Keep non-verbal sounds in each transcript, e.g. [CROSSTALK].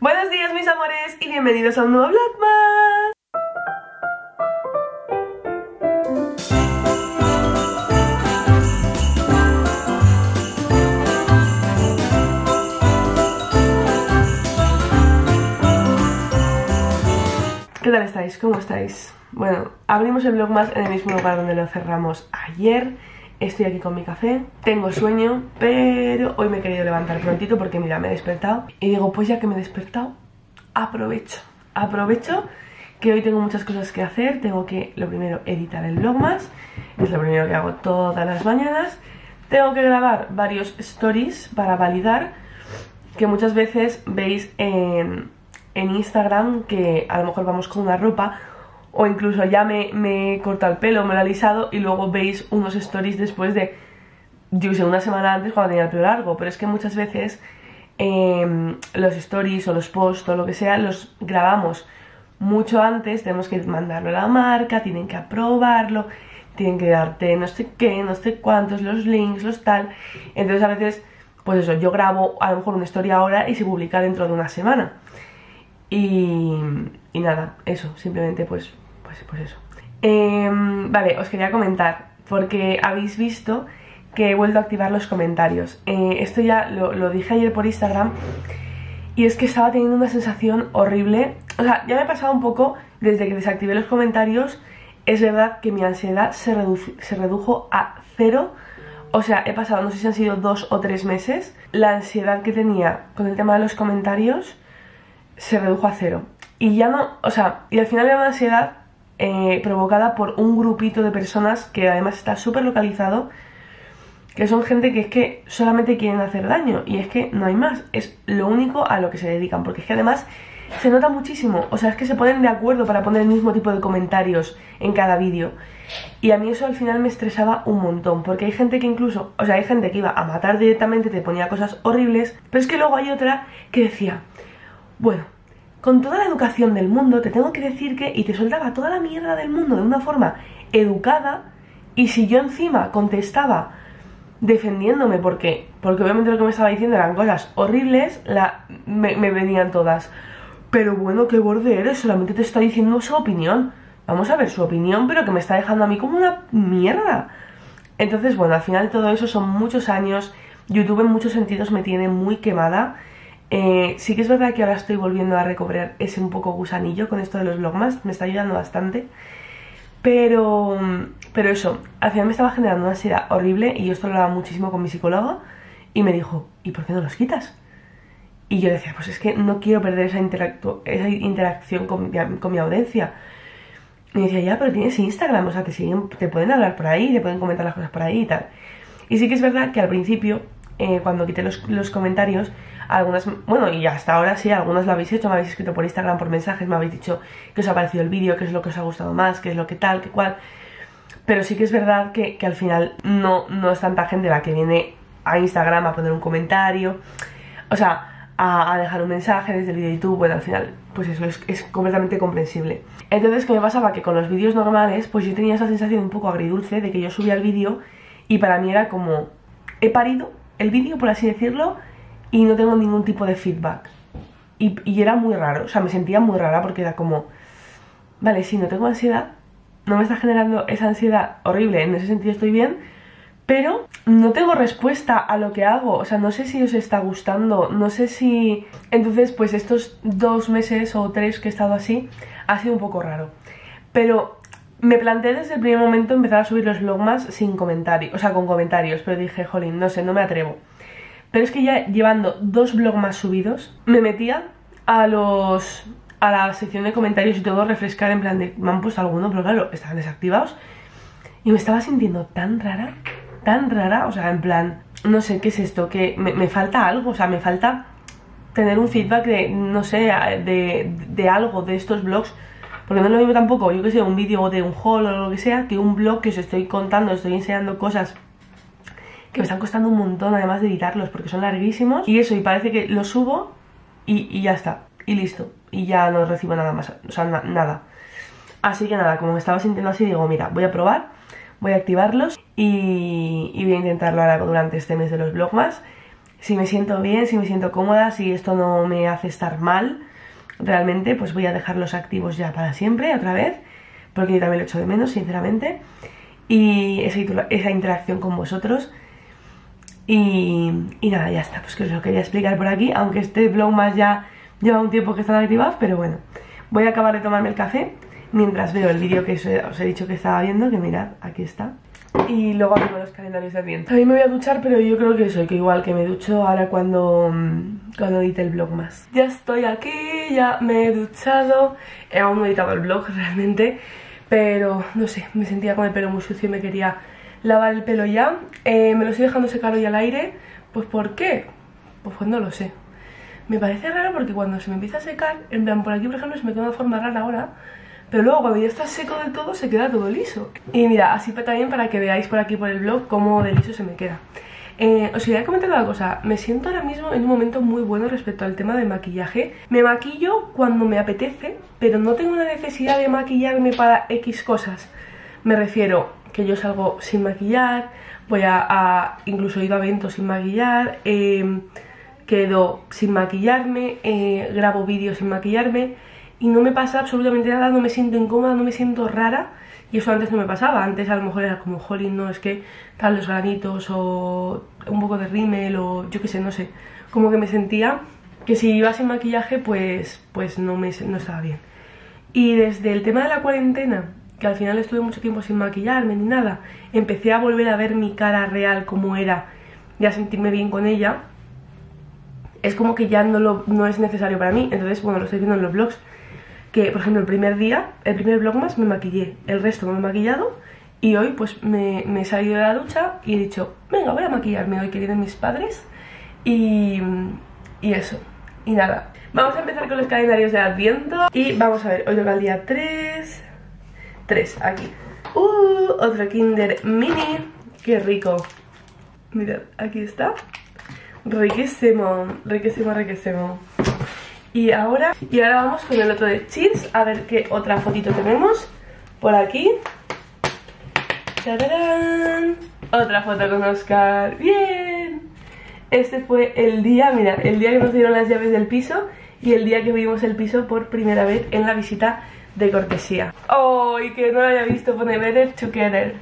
Buenos días mis amores y bienvenidos a un nuevo vlog más. ¿Qué tal estáis? ¿Cómo estáis? Bueno, abrimos el vlog en el mismo lugar donde lo cerramos ayer. Estoy aquí con mi café, tengo sueño, pero hoy me he querido levantar prontito porque mira, me he despertado y digo, pues ya que me he despertado, aprovecho, aprovecho que hoy tengo muchas cosas que hacer, tengo que, lo primero, editar el vlog más, es lo primero que hago todas las mañanas, tengo que grabar varios stories para validar, que muchas veces veis en, en Instagram que a lo mejor vamos con una ropa o incluso ya me, me he cortado el pelo, me lo he alisado y luego veis unos stories después de, yo sé, una semana antes cuando tenía el pelo largo, pero es que muchas veces em, los stories o los posts o lo que sea los grabamos mucho antes, tenemos que mandarlo a la marca, tienen que aprobarlo, tienen que darte no sé qué, no sé cuántos, los links, los tal, entonces a veces, pues eso, yo grabo a lo mejor una historia ahora y se publica dentro de una semana. Y, y nada, eso, simplemente pues pues, pues, eso. Em, vale, os quería comentar, porque habéis visto que he vuelto a activar los comentarios. Eh, esto ya lo, dije ayer por Instagram y es que estaba teniendo una sensación horrible. O sea, ya me ha pasado un poco desde que desactivé los comentarios. Es verdad que mi ansiedad se, se redujo a cero. O sea, he pasado, no sé si han sido dos o tres meses. La ansiedad que tenía con el tema de los comentarios se redujo a cero. Y ya no, o sea, y al final era una ansiedad eh, provocada por un grupito de personas que además está súper localizado, que son gente que es que solamente quieren hacer daño y es que no hay más, es lo único a lo que se dedican, porque es que además se nota muchísimo, o sea, es que se ponen de acuerdo para poner el mismo tipo de comentarios en cada vídeo. Y a mí eso al final me estresaba un montón, porque hay gente que incluso, o sea, hay gente que iba a matar directamente, te ponía cosas horribles, pero es que luego hay otra que decía, bueno, con toda la educación del mundo, te tengo que decir que, y te soltaba toda la mierda del mundo de una forma educada, y si yo encima contestaba defendiéndome porque, porque obviamente lo que me estaba diciendo eran cosas horribles, la, me, venían todas. Pero bueno, qué borde eres, solamente te está diciendo su opinión. Vamos a ver su opinión, pero que me está dejando a mí como una mierda. Entonces, bueno, al final todo eso son muchos años. YouTube en muchos sentidos me tiene muy quemada eh, sí que es verdad que ahora estoy volviendo a recobrar ese un poco gusanillo con esto de los vlogmas, me está ayudando bastante. Pero, pero eso, al final me estaba generando una ansiedad horrible y yo esto lo hablaba muchísimo con mi psicólogo y me dijo, ¿y por qué no los quitas? Y yo decía, pues es que no quiero perder esa, esa interacción con mi, con mi audiencia. Y decía, ya, pero tienes Instagram, o sea, te, siguen, te pueden hablar por ahí, te pueden comentar las cosas por ahí y tal. Y sí que es verdad que al principio, eh, cuando quité los, comentarios, algunas, bueno, y hasta ahora sí, algunas lo habéis hecho, me habéis escrito por Instagram, por mensajes, me habéis dicho que os ha parecido el vídeo, qué es lo que os ha gustado más, qué es lo que tal, qué cual. Pero sí que es verdad que, al final no, no es tanta gente la que viene a Instagram a poner un comentario, o sea, a, dejar un mensaje desde el vídeo de YouTube, bueno, al final, pues eso es, es completamente comprensible. Entonces, ¿qué me pasaba? Que con los vídeos normales, pues yo tenía esa sensación un poco agridulce de que yo subía el vídeo y para mí era como, he parido el vídeo, por así decirlo, y no tengo ningún tipo de feedback. Y, era muy raro, o sea, me sentía muy rara porque era como, vale, si no tengo ansiedad, no me está generando esa ansiedad horrible, en ese sentido estoy bien, pero no tengo respuesta a lo que hago, o sea, no sé si os está gustando, no sé si... Entonces, pues estos dos meses o tres que he estado así, ha sido un poco raro. Pero me planteé desde el primer momento empezar a subir los vlogmas sin comentarios, o sea, con comentarios, pero dije, jolín, no sé, no me atrevo. Pero es que ya llevando dos blogs más subidos, me metía a los a la sección de comentarios y todo refrescar en plan de me han puesto alguno, pero claro, estaban desactivados. Y me estaba sintiendo tan rara, tan rara, o sea, en plan, no sé qué es esto, que me, falta algo, o sea, me falta tener un feedback de, no sé, de, de algo de estos blogs. Porque no lo mismo tampoco, yo que sé, un vídeo de un haul o lo que sea, que un blog que os estoy contando, estoy enseñando cosas que me están costando un montón además de editarlos porque son larguísimos. Y eso, y parece que los subo y, ya está, y listo. Y ya no recibo nada más, o sea, nada. Así que nada, como me estaba sintiendo así, digo, mira, voy a probar, voy a activarlos y, voy a intentarlo ahora durante este mes de los vlogmas. si me siento bien, si me siento cómoda, si esto no me hace estar mal, realmente pues voy a dejarlos activos ya para siempre, otra vez, porque yo también lo echo de menos, sinceramente. Y esa, esa interacción con vosotros. Y, y, nada, ya está, pues que os lo quería explicar por aquí, aunque este vlog más ya lleva un tiempo que están activados, pero bueno. Voy a acabar de tomarme el café mientras veo el vídeo que os he dicho que estaba viendo, que mirad, aquí está. Y luego abrimos los calendarios de. A mí me voy a duchar, pero yo creo que soy que igual que me ducho ahora cuando, mm, cuando edite el vlog más. Ya estoy aquí, ya me he duchado. Aún no he editado el vlog [LAUGHS] realmente, pero no sé, me sentía con el pelo muy sucio y me quería lavar el pelo ya. Eh, me lo estoy dejando secar hoy al aire. Pues ¿por qué? Pues, pues no lo sé. Me parece raro porque cuando se me empieza a secar, en plan por aquí por ejemplo se me queda de forma rara ahora pero luego cuando ya está seco del todo se queda todo liso. Y mira, así también para que veáis por aquí por el blog cómo de liso se me queda. Eh, os quería comentar una cosa, me siento ahora mismo en un momento muy bueno respecto al tema del maquillaje. Me maquillo cuando me apetece, pero no tengo la necesidad de maquillarme para X cosas. Me refiero que yo salgo sin maquillar, voy a, incluso ido a eventos sin maquillar, eh, quedo sin maquillarme, eh, grabo vídeos sin maquillarme y no me pasa absolutamente nada, no me siento incómoda, no me siento rara. Y eso antes no me pasaba, antes a lo mejor era como, jolín, no, es que tal los granitos o un poco de rímel o yo qué sé, no sé, como que me sentía que si iba sin maquillaje pues, pues no, me, no estaba bien. Y desde el tema de la cuarentena, que al final estuve mucho tiempo sin maquillarme ni nada, empecé a volver a ver mi cara real como era y a sentirme bien con ella, es como que ya no, lo, no es necesario para mí, entonces bueno, lo estoy viendo en los vlogs, que, por ejemplo, el primer día, el primer vlog más me maquillé, el resto me he maquillado y hoy pues me, he salido de la ducha y he dicho, venga, voy a maquillarme hoy que vienen mis padres y, y eso, y nada. Vamos a empezar con los calendarios de Adviento y vamos a ver, hoy toca el día 3, 3, aquí. Uh, otro Kinder Mini, qué rico. Mirad, aquí está. Riquísimo, riquísimo, riquísimo. Y ahora, y ahora vamos con el otro de Cheers A ver qué otra fotito tenemos Por aquí ¡Tararán! Otra foto con Oscar ¡Bien! Este fue el día, mira, el día que nos dieron las llaves del piso Y el día que vimos el piso por primera vez en la visita de cortesía ¡Oh! Y que no lo haya visto, pone Better Together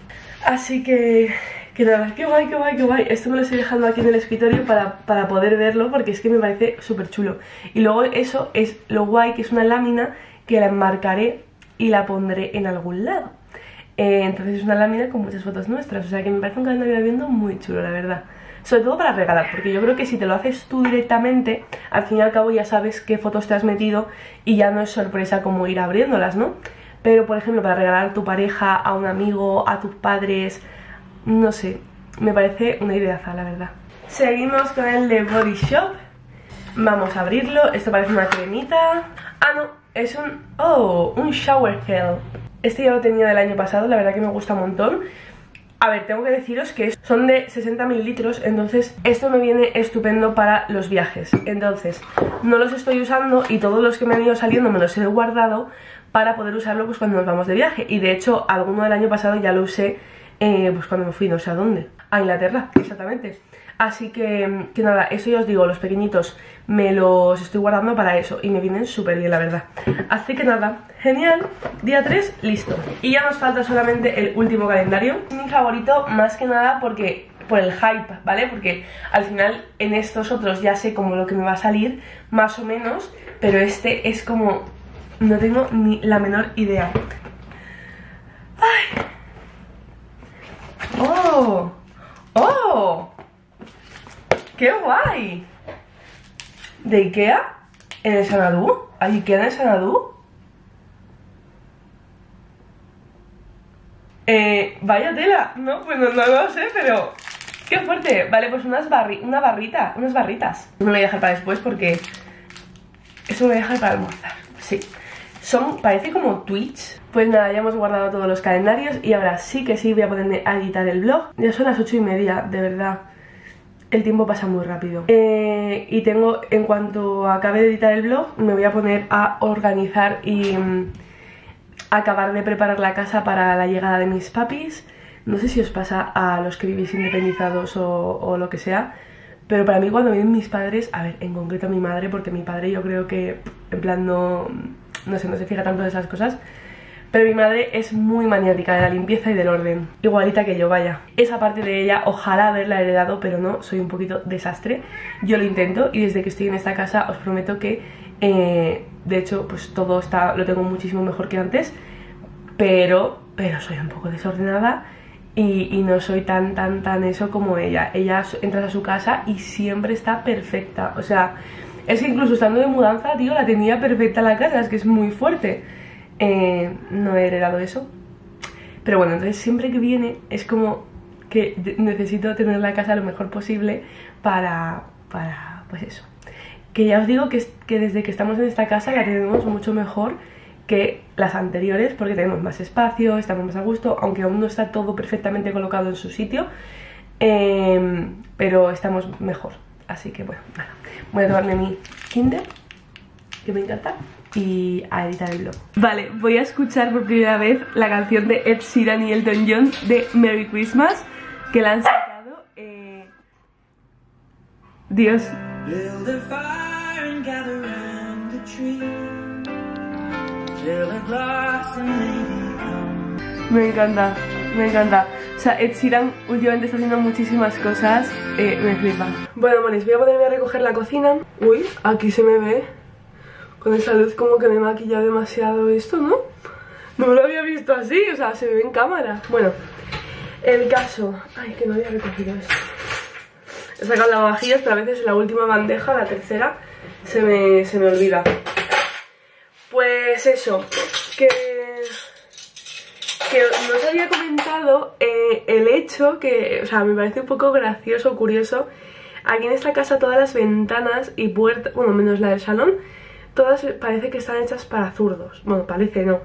Así que que nada, qué guay, qué guay, qué guay. Esto me lo estoy dejando aquí en el escritorio para, poder verlo porque es que me parece súper chulo. Y luego eso es lo guay, que es una lámina que la enmarcaré y la pondré en algún lado. Eh, entonces es una lámina con muchas fotos nuestras, o sea que me parece un calendario de muy chulo, la verdad. Sobre todo para regalar, porque yo creo que si te lo haces tú directamente, al fin y al cabo ya sabes qué fotos te has metido y ya no es sorpresa como ir abriéndolas, ¿no? Pero por ejemplo para regalar a tu pareja, a un amigo, a tus padres, no sé, me parece una ideaza, la verdad. Seguimos con el de Body Shop. Vamos a abrirlo. Esto parece una cremita. Ah, no, es un... Oh, un shower gel. Este ya lo tenía del año pasado, la verdad que me gusta un montón. A ver, tengo que deciros que son de 60 mililitros, entonces esto me viene estupendo para los viajes. Entonces, no los estoy usando y todos los que me han ido saliendo me los he guardado para poder usarlo pues cuando nos vamos de viaje. Y de hecho, alguno del año pasado ya lo usé eh, pues cuando me fui no sé a dónde, a Inglaterra, exactamente. Así que, que nada, eso ya os digo, los pequeñitos me los estoy guardando para eso y me vienen súper bien, la verdad. Así que nada, genial, día 3, listo. Y ya nos falta solamente el último calendario. Mi favorito, más que nada porque por el hype, ¿vale? Porque al final en estos otros ya sé como lo que me va a salir, más o menos, pero este es como... no tengo ni la menor idea. ¡Ay! ¡Oh! ¡Oh! ¡Qué guay! ¿De Ikea? ¿En el Sanadú? ¿Hay Ikea en el Sanadú? Eh, vaya tela, no, pues no, lo sé, pero ¡Qué fuerte! Vale, pues unas barri una barrita, unas barritas No lo voy a dejar para después porque Eso lo voy a dejar para almorzar Sí Son, parece como Twitch pues nada, ya hemos guardado todos los calendarios y ahora sí que sí voy a ponerme a editar el blog. Ya son las ocho y media, de verdad. El tiempo pasa muy rápido. Eh, y tengo, en cuanto acabe de editar el blog, me voy a poner a organizar y mm, acabar de preparar la casa para la llegada de mis papis. No sé si os pasa a los que vivís independizados o, lo que sea, Pero para mí cuando vienen mis padres, a ver, en concreto mi madre, porque mi padre yo creo que en plan no, no sé, no se fija tanto en esas cosas, pero mi madre es muy maniática de la limpieza y del orden, igualita que yo, vaya. Esa parte de ella, ojalá haberla heredado, pero no, soy un poquito desastre. Yo lo intento y desde que estoy en esta casa os prometo que, eh, de hecho, pues todo está, lo tengo muchísimo mejor que antes, pero, pero soy un poco desordenada y, y, no soy tan, tan, tan eso como ella. Ella entra a su casa y siempre está perfecta. O sea, es que incluso estando de mudanza, tío, la tenía perfecta la casa, es que es muy fuerte. Eh, no he heredado eso. Pero bueno, entonces siempre que viene es como que necesito tener la casa lo mejor posible para, para pues eso. Que ya os digo que, que desde que estamos en esta casa la tenemos mucho mejor que las anteriores porque tenemos más espacio, estamos más a gusto, aunque aún no está todo perfectamente colocado en su sitio, eh, pero estamos mejor. Así que bueno, nada. Voy a tomarme mi Kinder, que me encanta y a editar el blog. Vale, voy a escuchar por primera vez la canción de Ed Sheeran y Elton John de Merry Christmas, que la han sacado. Eh... Dios. Me encanta, me encanta. O sea, Ed Sheeran últimamente está haciendo muchísimas cosas, eh, me flipa. Bueno, manes, voy a ponerme a recoger la cocina. Uy, aquí se me ve con esa luz como que me maquilla demasiado esto, ¿no? No lo había visto así, o sea, se ve en cámara. Bueno, el caso... Ay, que no había recogido esto. He sacado las vajillas, pero a veces la última bandeja, la tercera, se me, se me olvida. Pues eso, que... Que no os había comentado eh, el hecho que, o sea, me parece un poco gracioso, curioso. Aquí en esta casa todas las ventanas y puertas, bueno, menos la del salón todas parece que están hechas para zurdos. Bueno, parece no.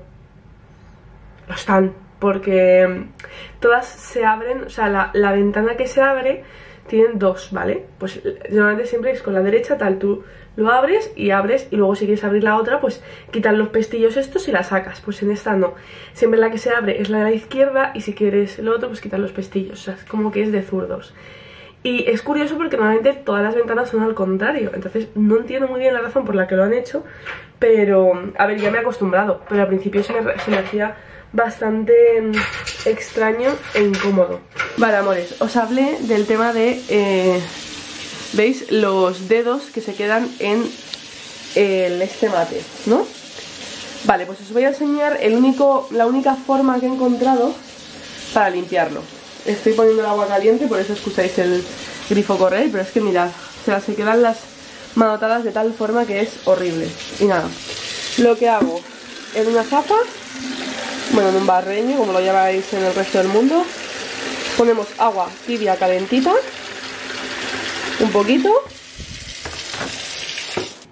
Lo están, porque mm, todas se abren, o sea, la, ventana que se abre tienen dos, ¿vale? Pues normalmente siempre es con la derecha tal, tú lo abres y abres y luego si quieres abrir la otra, pues quitas los pestillos estos y la sacas. Pues en esta no. Siempre la que se abre es la de la izquierda y si quieres lo otro, pues quitas los pestillos. O sea, es como que es de zurdos. Y es curioso porque normalmente todas las ventanas son al contrario, entonces no entiendo muy bien la razón por la que lo han hecho, pero a ver, ya me he acostumbrado, pero al principio se me, hacía bastante mm, extraño e incómodo. Vale, amores, os hablé del tema de, eh, ¿veis? Los dedos que se quedan en el este mate, ¿no? Vale, pues os voy a enseñar el único, la única forma que he encontrado para limpiarlo estoy poniendo el agua caliente, por eso escucháis el grifo correr, pero es que mirad, se, se quedan las manotadas de tal forma que es horrible. Y nada, lo que hago en una zapa, bueno, en un barreño, como lo llamáis en el resto del mundo, ponemos agua tibia calentita, un poquito,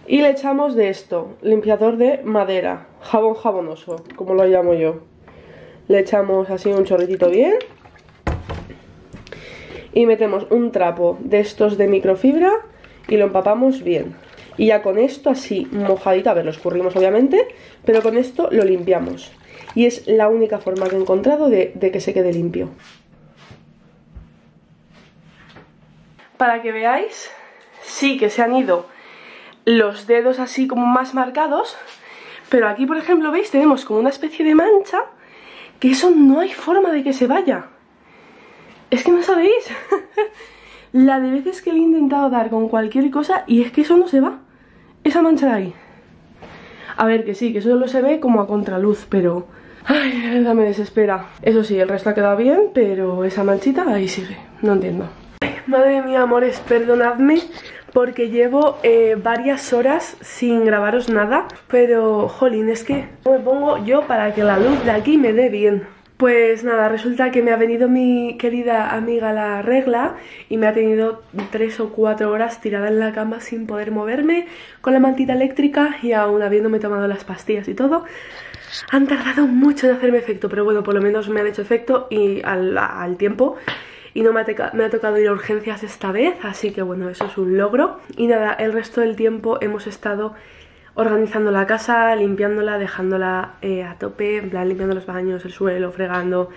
y le echamos de esto, limpiador de madera, jabón jabonoso, como lo llamo yo. Le echamos así un chorritito bien y metemos un trapo de estos de microfibra y lo empapamos bien. Y ya con esto así mojadito, a ver, lo escurrimos obviamente, pero con esto lo limpiamos. Y es la única forma que he encontrado de, de que se quede limpio. Para que veáis, sí que se han ido los dedos así como más marcados, pero aquí por ejemplo, ¿veis? Tenemos como una especie de mancha que eso no hay forma de que se vaya. Es que no sabéis. [LAUGHS] La de veces que le he intentado dar con cualquier cosa Y es que eso no se va. Esa mancha de ahí. A ver, que sí, que solo se ve como a contraluz Pero... Ay, de verdad me desespera. Eso sí, el resto ha quedado bien Pero esa manchita ahí sigue. No entiendo. Madre mía, amores, perdonadme porque llevo eh, varias horas sin grabaros nada Pero, jolín, es que me pongo yo para que la luz de aquí me dé bien pues nada, resulta que me ha venido mi querida amiga la regla y me ha tenido tres o cuatro horas tirada en la cama sin poder moverme con la mantita eléctrica y aún habiéndome tomado las pastillas y todo. Han tardado mucho en hacerme efecto, pero bueno, por lo menos me han hecho efecto y al, tiempo y no me ha, me ha, tocado ir a urgencias esta vez, así que bueno, eso es un logro. Y nada, el resto del tiempo hemos estado organizando la casa, limpiándola, dejándola eh, a tope, en plan limpiando los baños, el suelo, fregando,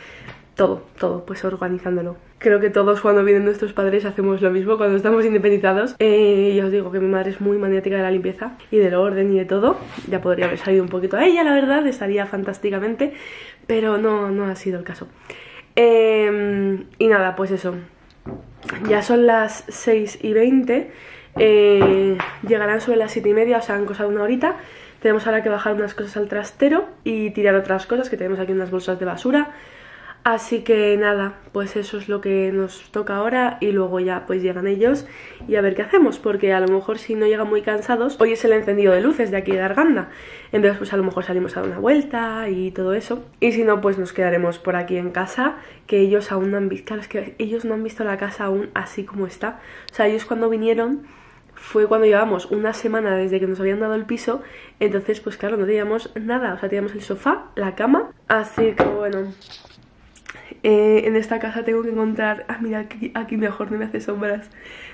todo, todo, pues organizándolo. Creo que todos cuando vienen nuestros padres hacemos lo mismo cuando estamos independizados. Eh, ya os digo que mi madre es muy maniática de la limpieza y del orden y de todo. Ya podría haber salido un poquito a ella, la verdad, estaría fantásticamente, pero no, no ha sido el caso. Em, y nada, pues eso. Ya son las 6 y 20. Eh, llegarán sobre las 7 y media, o sea, han cosado una horita. Tenemos ahora que bajar unas cosas al trastero y tirar otras cosas, que tenemos aquí unas bolsas de basura. Así que nada, pues eso es lo que nos toca ahora y luego ya pues llegan ellos y a ver qué hacemos, porque a lo mejor si no llegan muy cansados, hoy es el encendido de luces de aquí de Arganda, entonces pues a lo mejor salimos a dar una vuelta y todo eso, y si no pues nos quedaremos por aquí en casa, que ellos aún no han visto, claro, es que ellos no han visto la casa aún así como está, o sea, ellos cuando vinieron fue cuando llevamos una semana desde que nos habían dado el piso, entonces pues claro, no teníamos nada, o sea, teníamos el sofá, la cama, así que bueno, eh, en esta casa tengo que encontrar... Ah, mira, aquí, aquí mejor no me hace sombras.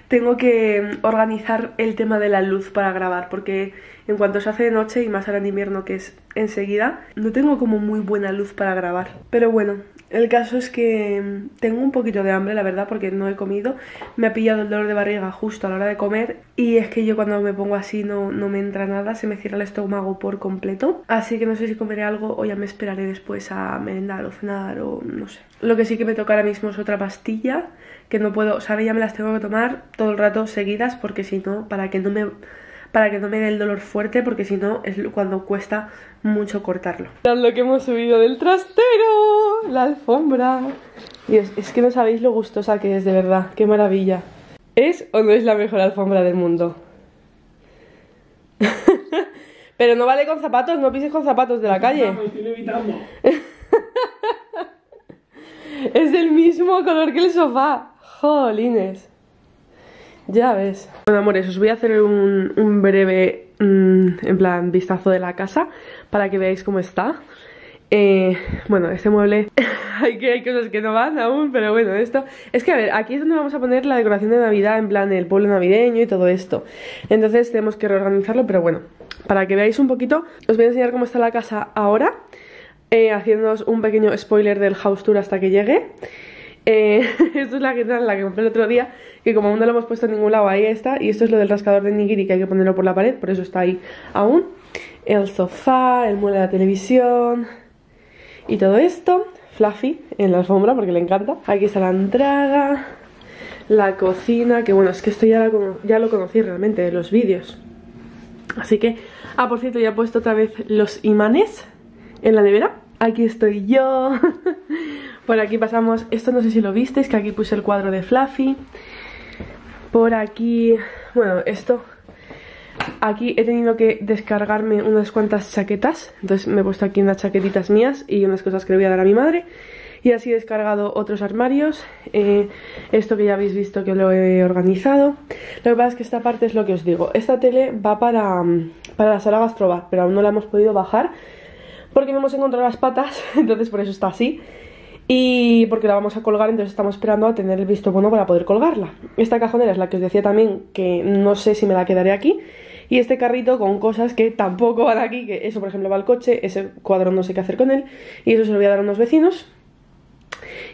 Tengo que mm, organizar el tema de la luz para grabar, porque en cuanto se hace de noche y más ahora en invierno que es enseguida, no tengo como muy buena luz para grabar. Pero bueno, el caso es que mm, tengo un poquito de hambre, la verdad, porque no he comido. Me ha pillado el dolor de barriga justo a la hora de comer. Y es que yo cuando me pongo así no, no me entra nada, se me cierra el estómago por completo. Así que no sé si comeré algo o ya me esperaré después a merendar o cenar o no sé. Lo que sí que me toca ahora mismo es otra pastilla, que no puedo, o sea, ya me las tengo que tomar todo el rato seguidas, porque si no, para que no me para que no me dé el dolor fuerte porque si no es cuando cuesta mucho cortarlo. lo que hemos subido del trastero, la alfombra. Dios, es que no sabéis lo gustosa que es, de verdad, qué maravilla. ¿Es o no es la mejor alfombra del mundo? [LAUGHS] Pero no vale con zapatos, no pises con zapatos de la calle. [LAUGHS] es del mismo color que el sofá. Jolines. Ya ves. Bueno, amores, os voy a hacer un, breve, mm, en plan, vistazo de la casa para que veáis cómo está. Eh, bueno, este mueble [LAUGHS] hay, que, hay cosas que no van aún, pero bueno, esto... Es que a ver, aquí es donde vamos a poner la decoración de Navidad, en plan el pueblo navideño y todo esto. Entonces tenemos que reorganizarlo, pero bueno, para que veáis un poquito, os voy a enseñar cómo está la casa ahora, eh, haciéndoos un pequeño spoiler del house tour hasta que llegue. Eh, [LAUGHS] esto es la que, la que compré el otro día, que como aún no lo hemos puesto en ningún lado, ahí está. Y esto es lo del rascador de nigiri, que hay que ponerlo por la pared, por eso está ahí aún. El sofá, el mueble de la televisión y todo esto. Fluffy en la alfombra, porque le encanta. Aquí está la entrada, la cocina, que bueno, es que esto ya, ya lo conocí realmente de los vídeos. Así que, ah, por cierto, ya he puesto otra vez los imanes en la nevera. Aquí estoy yo. [LAUGHS] Por aquí pasamos, esto no sé si lo visteis, que aquí puse el cuadro de Fluffy. Por aquí, bueno, esto. Aquí he tenido que descargarme unas cuantas chaquetas. Entonces me he puesto aquí unas chaquetitas mías y unas cosas que le voy a dar a mi madre. Y así he descargado otros armarios. Eh, esto que ya habéis visto que lo he organizado. Lo que pasa es que esta parte es lo que os digo. Esta tele va para, para la sala gastrobar, pero aún no la hemos podido bajar. Porque no hemos encontrado las patas, [LAUGHS] entonces por eso está así y porque la vamos a colgar, entonces estamos esperando a tener el visto bueno para poder colgarla. Esta cajonera es la que os decía también que no sé si me la quedaré aquí. Y este carrito con cosas que tampoco van aquí, que eso por ejemplo va al coche, ese cuadro no sé qué hacer con él, y eso se lo voy a dar a unos vecinos.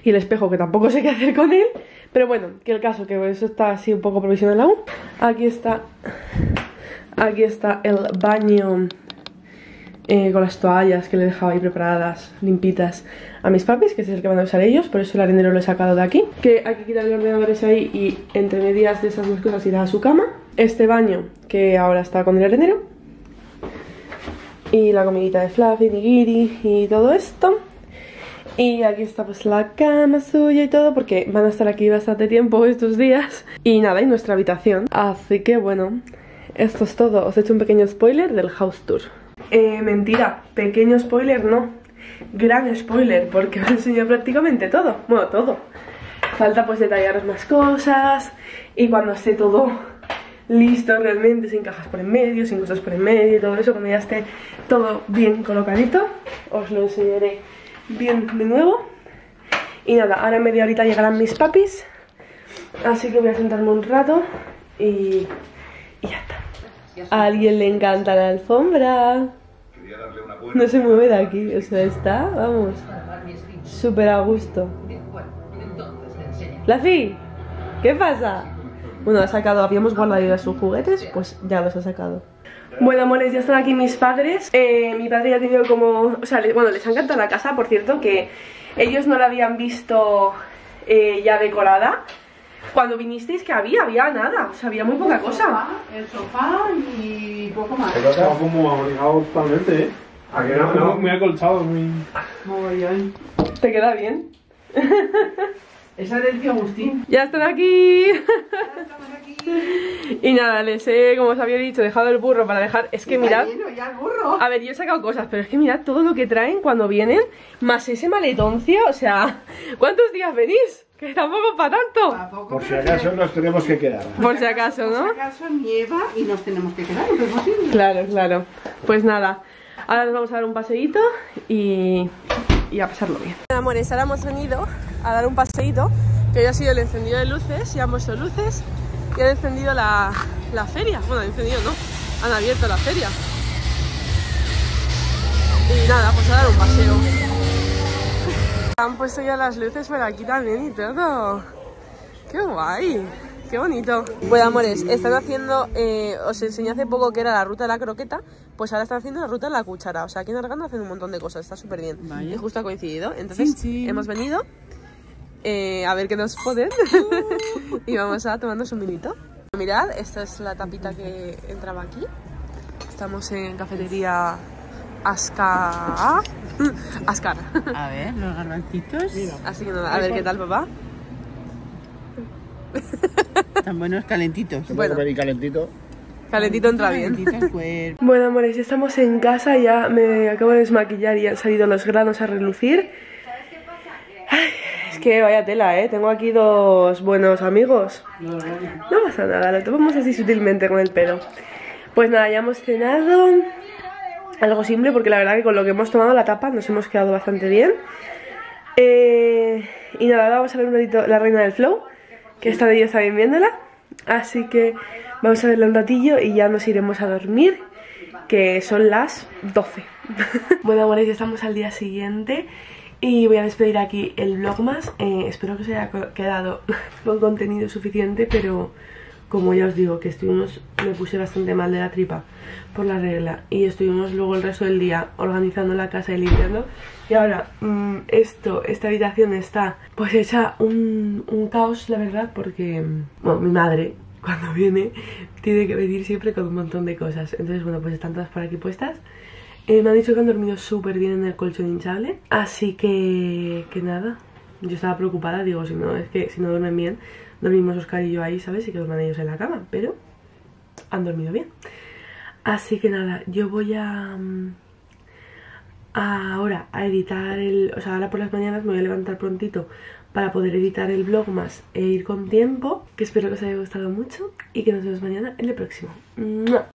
Y el espejo que tampoco sé qué hacer con él, pero bueno, que el caso, que eso está así un poco provisional aún. Aquí está, aquí está el baño eh, con las toallas que le dejaba ahí preparadas, limpitas a mis papis, que es el que van a usar ellos, por eso el arenero lo he sacado de aquí. Que hay que quitar el ordenador ese ahí y entre medias de esas dos cosas irá a su cama. Este baño, que ahora está con el arenero. Y la comidita de Fluffy, Nigiri y todo esto. Y aquí está pues la cama suya y todo porque van a estar aquí bastante tiempo estos días. Y nada, y nuestra habitación. Así que bueno, esto es todo. Os he hecho un pequeño spoiler del house tour. Eh, mentira, pequeño spoiler no, gran spoiler porque [LAUGHS] os enseñado prácticamente todo, bueno, todo. Falta pues detallaros más cosas y cuando esté todo listo realmente, sin cajas por en medio, sin cosas por en medio y todo eso, cuando ya esté todo bien colocadito, os lo enseñaré bien de nuevo. Y nada, ahora en media horita llegarán mis papis, así que voy a sentarme un rato y ya está. A alguien le encanta la alfombra. No se mueve de aquí, o sea, está, vamos, súper a gusto. Lafi, ¿qué pasa? Bueno, ha sacado, habíamos guardado ya sus juguetes, pues ya los ha sacado. Bueno, amores, ya están aquí mis padres. Eh, mi padre ya ha tenido como... O sea, les- bueno, les ha encantado la casa, por cierto, que ellos no la habían visto eh, ya decorada. Cuando vinisteis, que había? Había nada, o sea, había muy poca cosa. El sofá y poco más. Pero estaba como abrigado totalmente, ¿eh? ¿A que no? no? Muy acolchado, muy... Mogollón. ¿Te queda bien? [LAUGHS] Esa del tío Agustín. Ya están aquí. Estamos [LAUGHS] aquí. y nada, les he, como os había dicho, dejado el burro para dejar... Es que mirad... Está lleno ya el burro. A ver, yo he sacado cosas, pero es que mirad todo lo que traen cuando vienen, más ese maletoncio, o sea, ¿cuántos días venís? Que tampoco para tanto. Tampoco, Por si acaso que- nos tenemos que quedar. Por si acaso, Por si ¿no? acaso nieva y nos tenemos que quedar, ¿no es posible? Claro, claro. Pues nada, ahora nos vamos a dar un paseíto y, y a pasarlo bien. Amores, ahora hemos venido a dar un paseíto, que ya ha sido el encendido de luces, ya han puesto luces y han encendido la, la feria. Bueno, han encendido, ¿no? Han abierto la feria. Y nada, pues a dar un paseo. Han puesto ya las luces por aquí también y todo. ¡Qué guay! ¡Qué bonito! Bueno, amores, están haciendo... eh, os enseñé hace poco que era la ruta de la croqueta, pues ahora están haciendo la ruta de la cuchara. O sea, aquí en Arganda hacen un montón de cosas, está súper bien. Vaya. Y justo ha coincidido. Entonces, hemos venido eh, a ver qué nos ponen [LAUGHS] y vamos a tomarnos un vinito. Mirad, esta es la tapita que entraba aquí. Estamos en cafetería Ascar. [LAUGHS] Ascar. A ver, los garbancitos. Así que nada, a ver qué tal, papá. [LAUGHS] Están buenos calentitos. Bueno. Bueno. calentito. Calentito entra bien. Bueno, amores, ya estamos en casa, ya me acabo de desmaquillar y han salido los granos a relucir. Ay, es que vaya tela, ¿eh? Tengo aquí dos buenos amigos. No pasa nada, lo tomamos así sutilmente con el pelo. Pues nada, ya hemos cenado. Algo simple, porque la verdad que con lo que hemos tomado la tapa nos hemos quedado bastante bien. Eh, y nada, vamos a ver un ratito La Reina del Flow, que esta de ellos también viéndola. Así que vamos a verla un ratillo y ya nos iremos a dormir, que son las 12. [LAUGHS] bueno, amores, ya estamos al día siguiente y voy a despedir aquí el vlogmas. Eh, espero que os haya quedado [LAUGHS] con contenido suficiente, pero como ya os digo, que estuvimos, me puse bastante mal de la tripa por la regla y estuvimos luego el resto del día organizando la casa y limpiando. Y ahora mm, esto, esta habitación está pues hecha un, un caos la verdad porque, mm, bueno, mi madre [LAUGHS] cuando viene tiene que venir siempre con un montón de cosas. Entonces bueno pues están todas por aquí puestas. Eh, me han dicho que han dormido súper bien en el colchón hinchable. Así que, que nada yo estaba preocupada, digo, si no, es que si no duermen bien, dormimos Oscar y yo ahí, ¿sabes? Y que duerman ellos en la cama, pero han dormido bien. Así que nada, yo voy a... mm, ahora a editar el... O sea, ahora por las mañanas me voy a levantar prontito para poder editar el vlog más e ir con tiempo. Que espero que os haya gustado mucho y que nos vemos mañana en el próximo. ¡Mua!